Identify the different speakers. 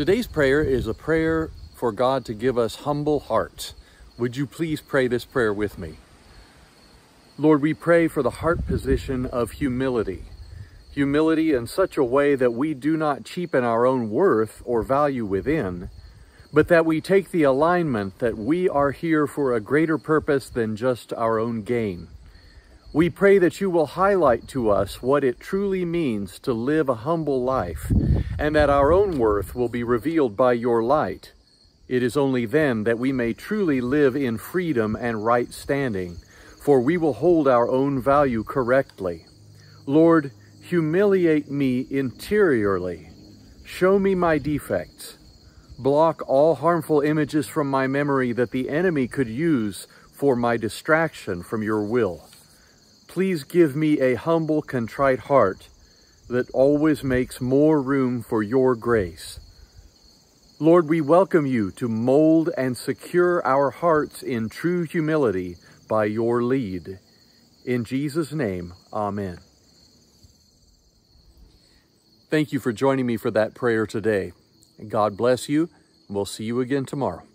Speaker 1: Today's prayer is a prayer for God to give us humble hearts. Would you please pray this prayer with me? Lord, we pray for the heart position of humility. Humility in such a way that we do not cheapen our own worth or value within, but that we take the alignment that we are here for a greater purpose than just our own gain. We pray that you will highlight to us what it truly means to live a humble life, and that our own worth will be revealed by your light. It is only then that we may truly live in freedom and right standing, for we will hold our own value correctly. Lord, humiliate me interiorly. Show me my defects. Block all harmful images from my memory that the enemy could use for my distraction from your will. Please give me a humble, contrite heart that always makes more room for your grace. Lord, we welcome you to mold and secure our hearts in true humility by your lead. In Jesus' name, amen. Thank you for joining me for that prayer today. God bless you. We'll see you again tomorrow.